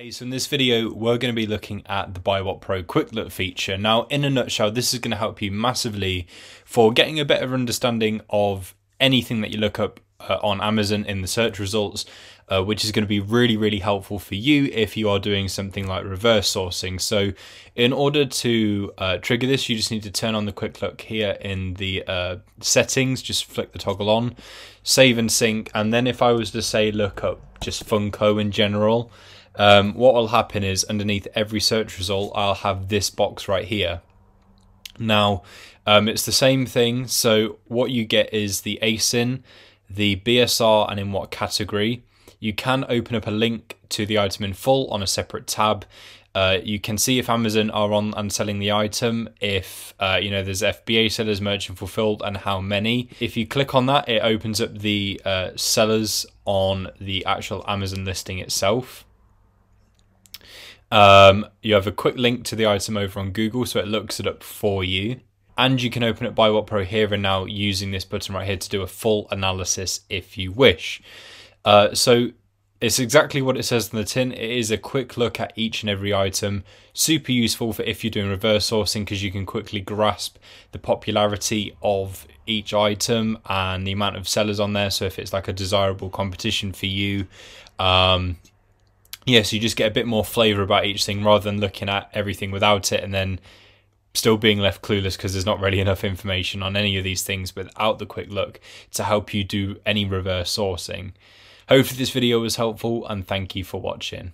Hey, so in this video, we're going to be looking at the BuyBotPro Quick Look feature. Now, in a nutshell, this is going to help you massively for getting a better understanding of anything that you look up uh, on Amazon in the search results, uh, which is going to be really, really helpful for you if you are doing something like reverse sourcing. So, in order to uh, trigger this, you just need to turn on the quick look here in the uh, settings, just flick the toggle on, save and sync. And then, if I was to say look up just Funko in general, um, what will happen is underneath every search result, I'll have this box right here. Now, um, it's the same thing. So what you get is the ASIN, the BSR, and in what category. You can open up a link to the item in full on a separate tab. Uh, you can see if Amazon are on and selling the item, if uh, you know there's FBA sellers, merchant fulfilled, and how many. If you click on that, it opens up the uh, sellers on the actual Amazon listing itself. Um, you have a quick link to the item over on Google, so it looks it up for you. And you can open up BuyBotPro here and now using this button right here to do a full analysis if you wish. Uh, so it's exactly what it says in the tin. It is a quick look at each and every item. Super useful for if you're doing reverse sourcing because you can quickly grasp the popularity of each item and the amount of sellers on there. So if it's like a desirable competition for you, um, yeah, so you just get a bit more flavour about each thing rather than looking at everything without it and then still being left clueless because there's not really enough information on any of these things without the quick look to help you do any reverse sourcing. Hopefully this video was helpful and thank you for watching.